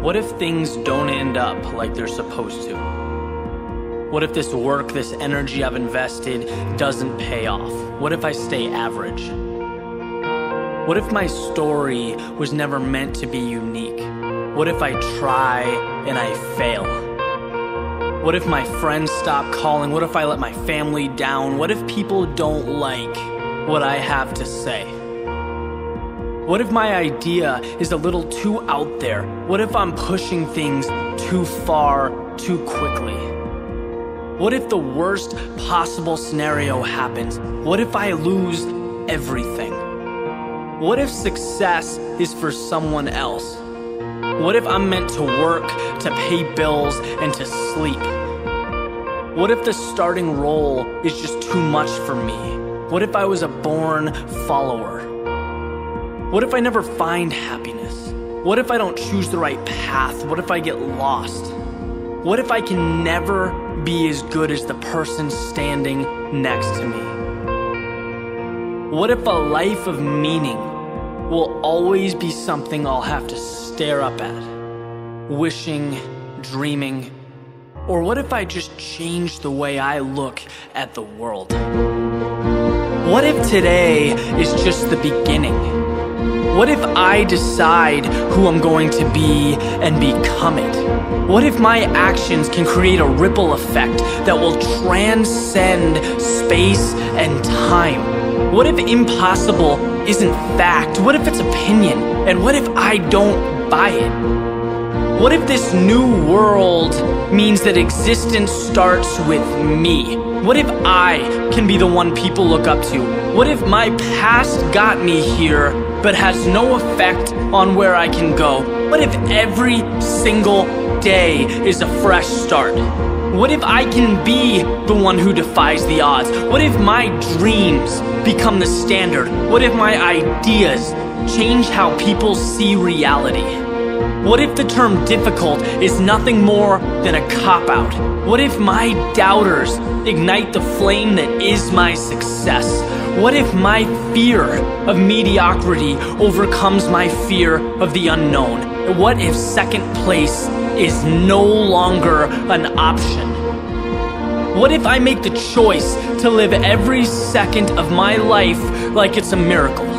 What if things don't end up like they're supposed to? What if this work, this energy I've invested doesn't pay off? What if I stay average? What if my story was never meant to be unique? What if I try and I fail? What if my friends stop calling? What if I let my family down? What if people don't like what I have to say? What if my idea is a little too out there? What if I'm pushing things too far, too quickly? What if the worst possible scenario happens? What if I lose everything? What if success is for someone else? What if I'm meant to work, to pay bills, and to sleep? What if the starting role is just too much for me? What if I was a born follower? What if I never find happiness? What if I don't choose the right path? What if I get lost? What if I can never be as good as the person standing next to me? What if a life of meaning will always be something I'll have to stare up at, wishing, dreaming? Or what if I just change the way I look at the world? What if today is just the beginning? What if I decide who I'm going to be and become it? What if my actions can create a ripple effect that will transcend space and time? What if impossible isn't fact? What if it's opinion? And what if I don't buy it? What if this new world means that existence starts with me? What if I can be the one people look up to? What if my past got me here but has no effect on where I can go? What if every single day is a fresh start? What if I can be the one who defies the odds? What if my dreams become the standard? What if my ideas change how people see reality? What if the term difficult is nothing more than a cop out? What if my doubters ignite the flame that is my success? What if my fear of mediocrity overcomes my fear of the unknown? What if second place is no longer an option? What if I make the choice to live every second of my life like it's a miracle?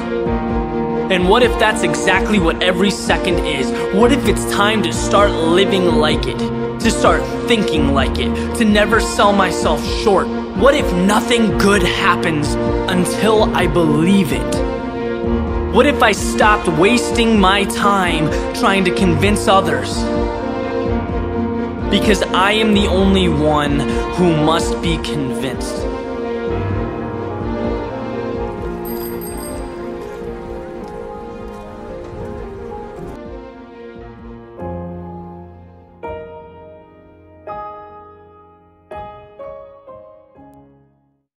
And what if that's exactly what every second is? What if it's time to start living like it? To start thinking like it? To never sell myself short? What if nothing good happens until I believe it? What if I stopped wasting my time trying to convince others? Because I am the only one who must be convinced.